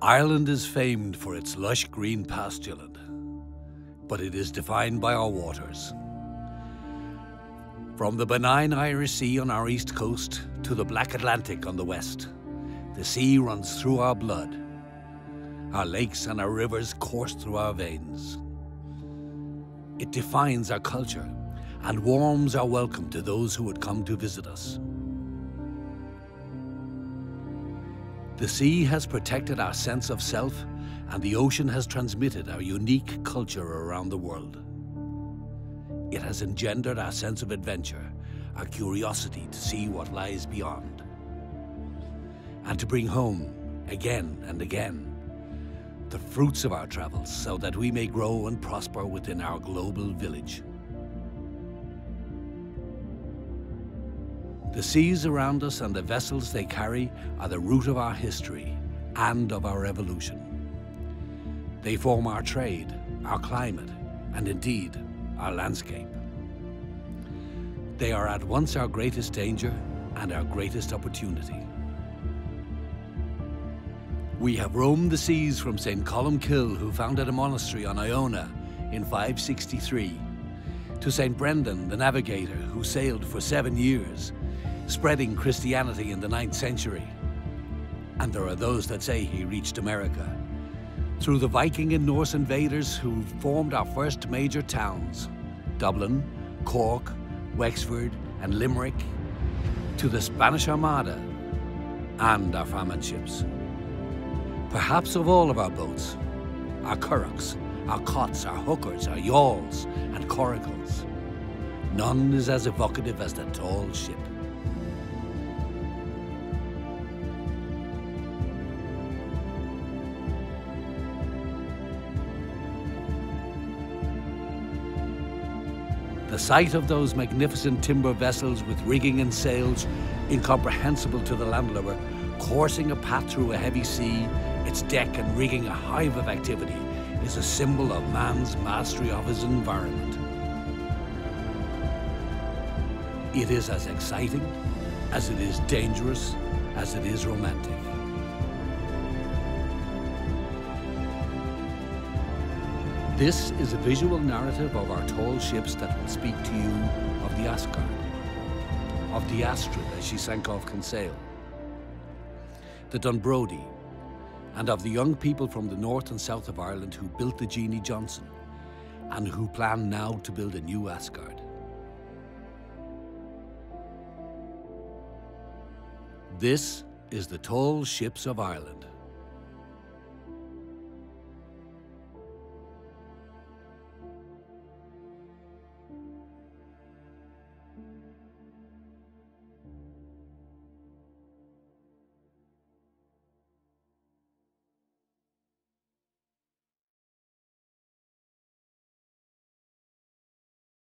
Ireland is famed for its lush green pastureland, but it is defined by our waters. From the benign Irish Sea on our east coast to the Black Atlantic on the west, the sea runs through our blood. Our lakes and our rivers course through our veins. It defines our culture and warms our welcome to those who would come to visit us. The sea has protected our sense of self, and the ocean has transmitted our unique culture around the world. It has engendered our sense of adventure, our curiosity to see what lies beyond, and to bring home, again and again, the fruits of our travels so that we may grow and prosper within our global village. The seas around us and the vessels they carry are the root of our history and of our evolution. They form our trade, our climate, and indeed, our landscape. They are at once our greatest danger and our greatest opportunity. We have roamed the seas from St. Columcille, who founded a monastery on Iona in 563, to St. Brendan, the navigator, who sailed for seven years spreading Christianity in the 9th century. And there are those that say he reached America. Through the Viking and Norse invaders who formed our first major towns, Dublin, Cork, Wexford, and Limerick, to the Spanish Armada and our famine ships. Perhaps of all of our boats, our curraghs, our cots, our hookers, our yawls, and coracles, none is as evocative as the tall ship. The sight of those magnificent timber vessels with rigging and sails, incomprehensible to the landlubber, coursing a path through a heavy sea, its deck and rigging a hive of activity, is a symbol of man's mastery of his environment. It is as exciting, as it is dangerous, as it is romantic. This is a visual narrative of our tall ships that will speak to you of the Asgard, of the Astrid as she sank off Kinsale, the Dunbrody, and of the young people from the north and south of Ireland who built the Jeanie Johnston and who plan now to build a new Asgard. This is the Tall Ships of Ireland.